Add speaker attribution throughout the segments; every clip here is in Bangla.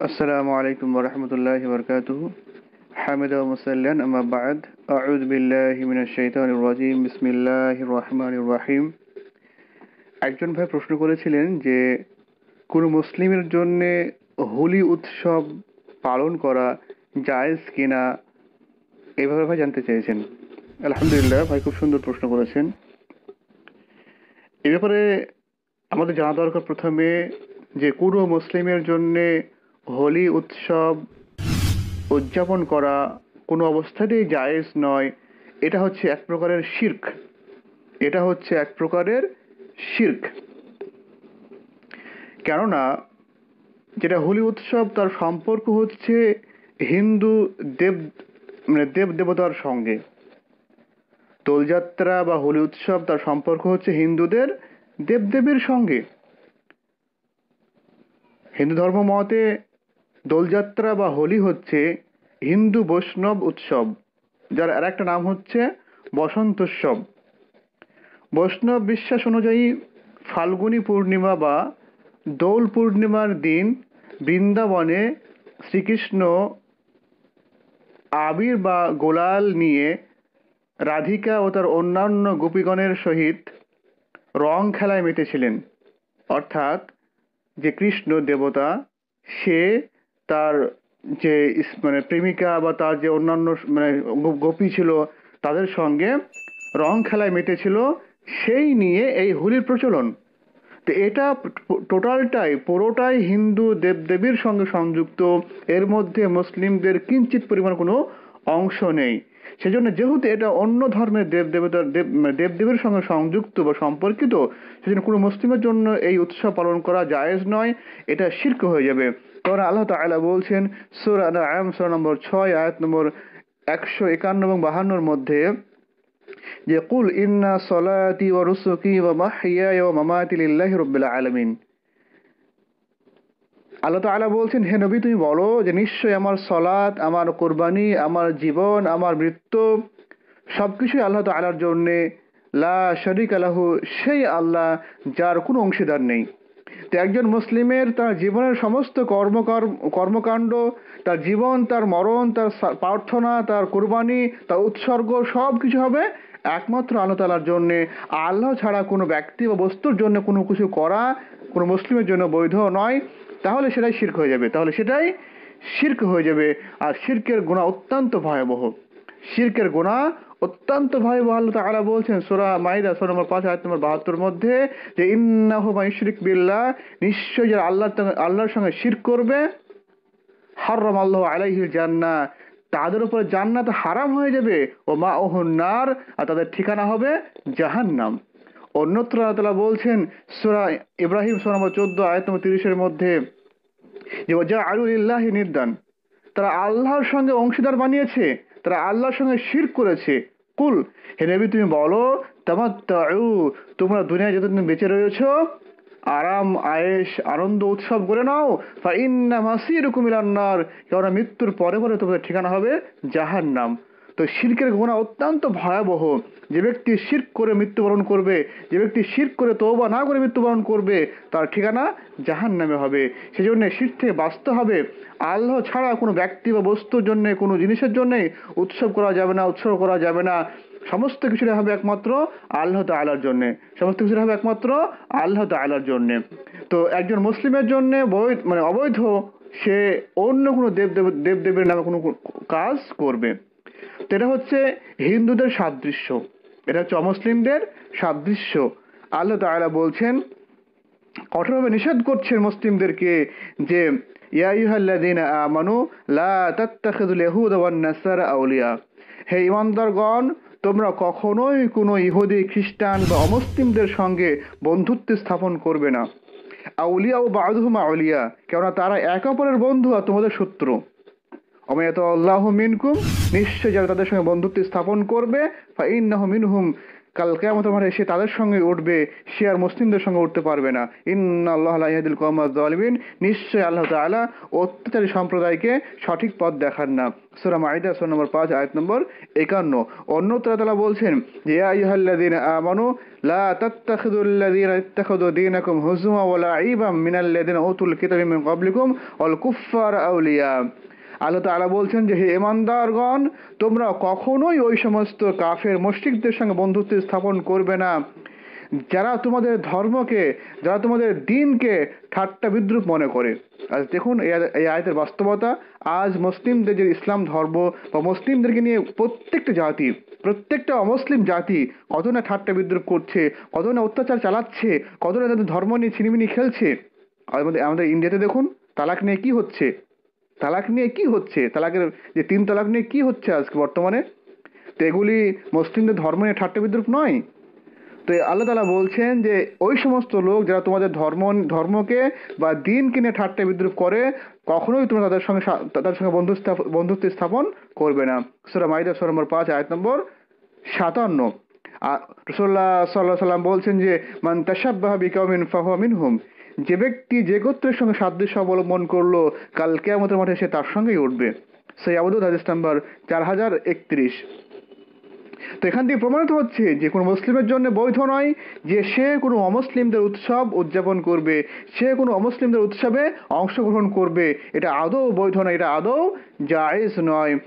Speaker 1: আসসালামু আলাইকুম রহমতুল্লাহ বরকাত হামিদ মুসাল্লান আমাবাদ আউদ বিল্লাহিমিনাশাইতানিম বিসমিল্লাহ রহমান রাহিম। একজন ভাই প্রশ্ন করেছিলেন যে, কোনো মুসলিমের জন্যে হোলি উৎসব পালন করা জায়েজ কিনা? এভাবে ভাই জানতে চেয়েছেন। আলহামদুলিল্লাহ, ভাই খুব সুন্দর প্রশ্ন করেছেন। এ ব্যাপারে আমাদের জানা দরকার প্রথমে যে, কোনো মুসলিমের জন্যে হোলি উৎসব উদযাপন করা কোনো অবস্থাতেই জায়েজ নয়। এটা হচ্ছে এক প্রকারের শির্ক। এটা হচ্ছে এক প্রকারের শির্ক। কেননা যেটা হোলি উৎসব, তার সম্পর্ক হচ্ছে হিন্দু দেব মানে দেব দেবতার সঙ্গে। দোলযাত্রা বা হোলি উৎসব, তার সম্পর্ক হচ্ছে হিন্দুদের দেবদেবীর সঙ্গে। হিন্দু ধর্ম মতে দোলযাত্রা বা হোলি হচ্ছে হিন্দু বৈষ্ণব উৎসব, যার আর একটা নাম হচ্ছে বসন্তোৎসব। বৈষ্ণব বিশ্বাস অনুযায়ী ফাল্গুনী পূর্ণিমা বা দোল পূর্ণিমার দিন বৃন্দাবনে শ্রীকৃষ্ণ আবির বা গোলাল নিয়ে রাধিকা ও তার অন্যান্য গোপীগণের সহিত রং খেলায় মেতেছিলেন। অর্থাৎ যে কৃষ্ণ দেবতা, সে তার যে মানে প্রেমিকা বা তার যে অন্যান্য মানে গোপী ছিল, তাদের সঙ্গে রং খেলায় মেতেছিল সেই নিয়ে এই হোলির প্রচলন। তো এটা টোটালটাই, পুরোটাই হিন্দু দেবদেবীর সঙ্গে সংযুক্ত। এর মধ্যে মুসলিমদের কিঞ্চিত পরিমাণ কোনো অংশ নেই। সেজন্য যেহেতু এটা অন্য ধর্মের দেব দেবতার দেব মানে দেবদেবীর সঙ্গে সংযুক্ত বা সম্পর্কিত, সেজন্য কোনো মুসলিমের জন্য এই উৎসব পালন করা জায়েজ নয়। এটা শির্ক হয়ে যাবে। কারণ আল্লাহ তাআলা বলছেন, সূরা আম সূরা নম্বর ছয়, আয়াত নম্বর একশো একান্ন এবং বাহান্নর মধ্যে যে, কুল ইন্না সলাতি ওয়া রুসুকি ওয়া মাহইয়ায়া ও মামাতি লিল্লাহি রাব্বিল আলামিন। আল্লাহ তাআলা বলছেন, হে নবী, তুমি বলো যে, নিশ্চয়ই আমার সলাত আমার কোরবানি, আমার জীবন, আমার মৃত্যু সব কিছুই আল্লাহ তাআলার জন্যে, লা শরিক আলাহু সেই আল্লাহ যার কোনো অংশীদার নেই। একজন মুসলিমের তার জীবনের সমস্ত কর্মকর্ম কর্মকাণ্ড, তার জীবন, তার মরণ, তার প্রার্থনা, তার কোরবানি, তার উৎসর্গ সব কিছু হবে একমাত্র আল্লাহ তালার জন্যে। আল্লাহ ছাড়া কোনো ব্যক্তি বা বস্তুর জন্য কোনো কিছু করা কোনো মুসলিমের জন্য বৈধ নয়। তাহলে সেটাই শির্ক হয়ে যাবে। তাহলে সেটাই শির্ক হয়ে যাবে। আর শির্কের গুণা অত্যন্ত ভয়াবহ। শির্কের গুণা অত্যন্ত ভয়াবহ আল্লাহ তাআলা বলছেন, সূরা মাইদা, সূরা নম্বর 5 আয়াত নম্বর 72 মধ্যে যে, ইন্নাহু মাইশরিক বিল্লাহ নিশ্চয় যারা আল্লাহ আল্লাহর সঙ্গে শিরক করবে হারাম আল্লাহ আলাইহিল জান্নাহ। তাদের উপরে জান্নাত হারাম হয়ে যাবে ও মা নার, আর তাদের ঠিকানা হবে জাহান্নাম। অন্যত্র আল্লাহ তাআলা বলছেন, সূরা ইব্রাহিম, সূরা নম্বর 14 আয়াত নম্বর 30 এর মধ্যে, যে ওজা আলুলিল্লাহি নির্দান তারা আল্লাহর সঙ্গে অংশীদার বানিয়েছে, তারা আল্লাহর সঙ্গে শির করেছে। কুল, হে নবী, তুমি বলো, তামাত্তাউ, তোমরা দুনিয়ায় যতদিন বেঁচে রয়েছ, আরাম আয়েস আনন্দ, উৎসব করে নাও ফা ইন্না মাসিরুকুম ইলান নার, কেননা মৃত্যুর পরে পরে তোমাদের ঠিকানা হবে জাহান্নাম। তো শিরকের গুণা অত্যন্ত ভয়াবহ। যে ব্যক্তি শির্ক করে মৃত্যুবরণ করবে, যে ব্যক্তি শির্ক করে তওবা না করে মৃত্যুবরণ করবে, তার ঠিকানা জাহান নামে হবে। সেজন্য শির থেকে বাঁচতে হবে। আল্লাহ ছাড়া কোনো ব্যক্তি বা বস্তুর জন্যে, কোনো জিনিসের জন্যে উৎসব করা যাবে না উৎসর্গ করা যাবে না। সমস্ত কিছুটা হবে একমাত্র আল্লাহ তাআলার জন্যে। সমস্ত কিছুটা হবে একমাত্র আল্লাহ তাআলার জন্যে। তো একজন মুসলিমের জন্যে বৈধ মানে অবৈধ, সে অন্য কোনো দেব দেব দেবদেবের নামে কোনো কাজ করবে। এটা হচ্ছে হিন্দুদের সাদৃশ্য। এটা হচ্ছে অমুসলিমদের সাদৃশ্য। আল্লাহ তাআলা বলছেন, কঠোরভাবে নিষেধ করছেন মুসলিমদেরকে যে আমানু আউলিয়া। হে ইমানদারগণ তোমরা কখনোই কোনো ইহুদি, খ্রিস্টান বা অমুসলিমদের সঙ্গে বন্ধুত্ব স্থাপন করবে না। আউলিয়া ও বাদহুমা আউলিয়া, কেননা তারা এক অপরের বন্ধু আর তোমাদের শত্রু। অমেয়ত আল্লাহ মিনকুম নিশ্চয় যারা তাদের সঙ্গে বন্ধুত্ব স্থাপন করবে, ফাইন্নাহ মিনহুম, কাল কেমন মাঠে সে তাদের সঙ্গে উঠবে, সে আর মুসলিমদের সঙ্গে উঠতে পারবে না। ইন্না আল্লাহ ইয়াদিল কৌমাজ জালিমিন নিশ্চয় আল্লাহ তাআলা অত্যাচারী সম্প্রদায়কে সঠিক পথ দেখান না। সূরা মাইদা সূরা নম্বর পাঁচ, আয়াত নম্বর একান্ন। অন্য তাআলা বলছেন, যে আইয়ুহাল্লাযীনা আমানু, লা তাত্তাখিযুল্লাযীনা ইত্তাখাযু দীনাকুম হুজুমা ওয়া লাঈবাম মিনাল্লাযীনা উতুল কিতাবা মিন ক্বাবলিকুম ওয়াল কুফফারা আউলিয়া। আল্লাহ তাআলা বলছেন যে, হে ইমানদারগণ, তোমরা কখনোই ওই সমস্ত কাফের মুশরিকদের সঙ্গে বন্ধুত্ব স্থাপন করবে না। যারা তোমাদের ধর্মকে, যারা তোমাদের দিনকে ঠাট্টা বিদ্রুপ মনে করে। আজ দেখুন এই আয়তের বাস্তবতা। আজ মুসলিমদের যে ইসলাম ধর্ম বা মুসলিমদেরকে নিয়ে প্রত্যেকটা জাতি, প্রত্যেকটা অমুসলিম জাতি কত না ঠাট্টা বিদ্রুপ করছে, কত না অত্যাচার চালাচ্ছে, কত না তাদের ধর্ম নিয়ে ছিনিমিনি খেলছে। আমাদের আমাদের ইন্ডিয়াতে দেখুন, তালাক নিয়ে কি হচ্ছে? তালাক নিয়ে কি হচ্ছে? তালাকের যে তিন তালাক নিয়ে কি হচ্ছে আজকে বর্তমানে? তো এগুলি মুসলিমদের ধর্ম নিয়ে ঠাট্টা বিদ্রুপ নয়। তো আল্লাহ তালা বলছেন যে, ওই সমস্ত লোক যারা তোমাদের ধর্ম, ধর্মকে বা দিনকে নিয়ে ঠাট্টা বিদ্রুপ করে, কখনোই তোমরা তাদের সঙ্গে তাদের সঙ্গে বন্ধু স্থাপ- বন্ধুত্ব স্থাপন করবে না। সুরা মাইদা, সুরা নম্বর পাঁচ, আয়াত নম্বর সাতান্ন। রসোল্লা সাল্লাহ সাল্লাম বলছেন যে, মান তাসাব্বাহ বিকাউমিন ফাহুয়া মিনহুম। যে ব্যক্তি যে গোত্রের সঙ্গে সাদৃশ্য অবলম্বন করল, কাল কেয়ামতের মাঠে সে তার সঙ্গেই উঠবে। সেই আবুদ হাদিস নাম্বার চার হাজার একত্রিশ। তো এখান থেকে প্রমাণিত হচ্ছে যে কোনো মুসলিমের জন্য বৈধ নয় যে সে কোনো অমুসলিমদের উৎসব উদযাপন করবে, সে কোনো অমুসলিমদের উৎসবে অংশগ্রহণ করবে। এটা আদৌ বৈধ নয়, এটা আদৌ জায়েজ নয়।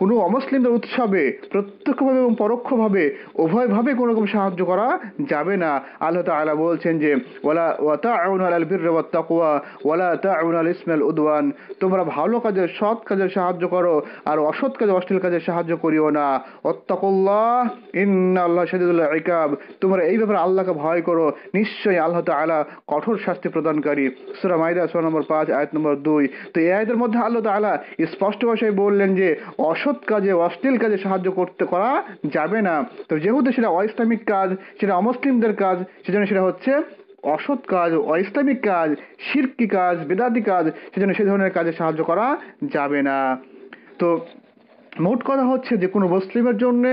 Speaker 1: কোনো অমুসলিমদের উৎসবে প্রত্যক্ষভাবে এবং পরোক্ষভাবে, উভয়ভাবে কোনো রকম সাহায্য করা যাবে না। আল্লাহ তাআলা বলছেন যে, ওয়ালা ওয়াতাউন আলাল বিররি ওয়াত তাকওয়া ওয়ালা তাউন আল ইসমাল উদওয়ান। তোমরা ভালো কাজে সৎ কাজে সাহায্য করো, আর অসৎ কাজে, অশ্লীল কাজে সাহায্য করিও না। ওয়াত্তাকুল্লাহ ইন্না আল্লাহ শাদীদুল ইকাব। তোমরা এই ব্যাপারে আল্লাহকে ভয় করো। নিশ্চয়ই আল্লাহ তাআলা কঠোর শাস্তি প্রদানকারী। সূরা মাইদা সূরা নম্বর পাঁচ, আয়াত নম্বর দুই। তো এই আয়াতের মধ্যে আল্লাহ তাআলা স্পষ্ট ভাষায় বললেন যে, অসৎ কাজে অশ্লীল কাজে সাহায্য করতে করা যাবে না। তো যেহেতু সেটা অইসলামিক কাজ, সেটা অমুসলিমদের কাজ, সেজন্য সেটা হচ্ছে অসৎ কাজ, অইসলামিক কাজ শিরকি কাজ, বেদাতি কাজ, সেজন্য সে ধরনের কাজে সাহায্য করা যাবে না। তো মোট কথা হচ্ছে যে কোনো মুসলিমের জন্য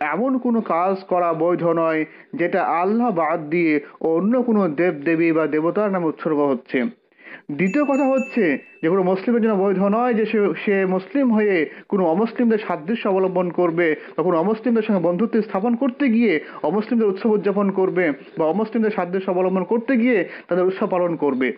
Speaker 1: এমন কোনো কাজ করা বৈধ নয়, যেটা আল্লাহ বাদ দিয়ে অন্য কোনো দেব দেবী বা দেবতার নামে উৎসর্গ হচ্ছে। দ্বিতীয় কথা হচ্ছে যে কোনো মুসলিমের জন্য বৈধ নয় যে সে মুসলিম হয়ে কোনো অমুসলিমদের সাদৃশ্য অবলম্বন করবে বা কোনো অমুসলিমদের সঙ্গে বন্ধুত্ব স্থাপন করতে গিয়ে অমুসলিমদের উৎসব উদযাপন করবে বা অমুসলিমদের সাদৃশ্য অবলম্বন করতে গিয়ে তাদের উৎসব পালন করবে।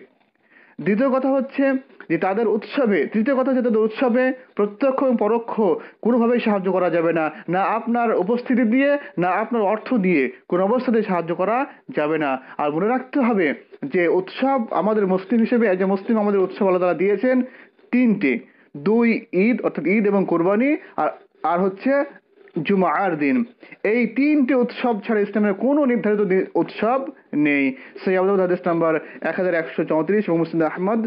Speaker 1: দ্বিতীয় কথা হচ্ছে যে তাদের উৎসবে, তৃতীয় কথা হচ্ছে তাদের উৎসবে প্রত্যক্ষ এবং পরোক্ষ কোনোভাবেই সাহায্য করা যাবে না। না আপনার উপস্থিতি দিয়ে, না আপনার অর্থ দিয়ে কোনো অবস্থাতেই সাহায্য করা যাবে না। আর মনে রাখতে হবে যে উৎসব আমাদের মুসলিম হিসেবে যে মুসলিম আমাদের উৎসব আল্লাহ তারা দিয়েছেন তিনটে। দুই ঈদ, অর্থাৎ ঈদ এবং কোরবানি, আর আর হচ্ছে জুমার দিন। এই তিনটে উৎসব ছাড়া ইসলামের কোনো নির্ধারিত উৎসব নেই। আবুদ হাদিস নাম্বার এক হাজার একশো চৌত্রিশ এবং মুসলিম আহমদ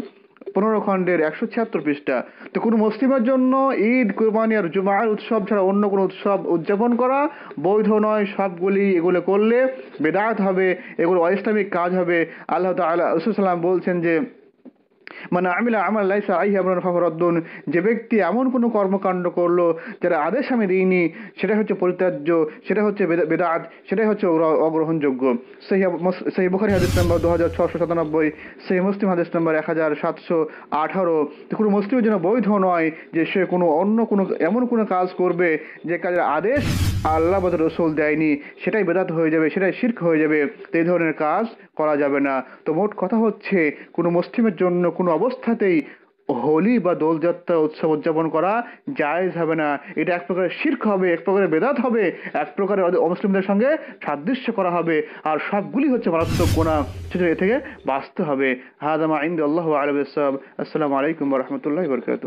Speaker 1: পনেরো খণ্ডের একশো ছিয়াত্তর পৃষ্ঠা। তো কোনো মুসলিমের জন্য ঈদ, কুরবানি আর জুমার উৎসব ছাড়া অন্য কোনো উৎসব উদযাপন করা বৈধ নয়। সবগুলি এগুলো করলে বেদাত হবে, এগুলো অইসলামিক কাজ হবে। আল্লাহ তাআলা রসুল সাল্লাম বলছেন যে মানে আমিলা আমার লাইসা আই আমরান ফাফরদ্দুন যে ব্যক্তি এমন কোনো কর্মকাণ্ড করল, যারা আদেশ আমি দিইনি সেটা হচ্ছে পরিত্যাজ্য সেটা হচ্ছে বেদা- বেদাত, সেটাই হচ্ছে অগ্রহণযোগ্য। সেই সেই বুখারি হাদিস নাম্বার দু হাজার ছশো সাতানব্বই সেই মুসলিম হাদিস নাম্বার এক হাজার সাতশো আঠারো। কোনো মুসলিমের জন্য বৈধ নয় যে সে কোনো অন্য কোনো এমন কোনো কাজ করবে যে কাজের আদেশ আল্লাহ বা তার রসুল দেয়নি। সেটাই বেদাত হয়ে যাবে, সেটাই শির্ক হয়ে যাবে। তো এই ধরনের কাজ করা যাবে না। তো মোট কথা হচ্ছে, কোনো মুসলিমের জন্য কোনো অবস্থাতেই হোলি বা দোলযাত্রা উৎসব উদযাপন করা জায়েজ হবে না। এটা এক প্রকারের শির্ক হবে, এক প্রকারের বেদাত হবে, এক প্রকারের অমুসলিমদের সঙ্গে সাদৃশ্য করা হবে। আর সবগুলি হচ্ছে মারাত্মক গোনা সেটা এ থেকে বাঁচতে হবে। হাজামা ইন্দ আল্লাহ আলব আসসালামু আলাইকুম রহমতুল্লাহ বরকাত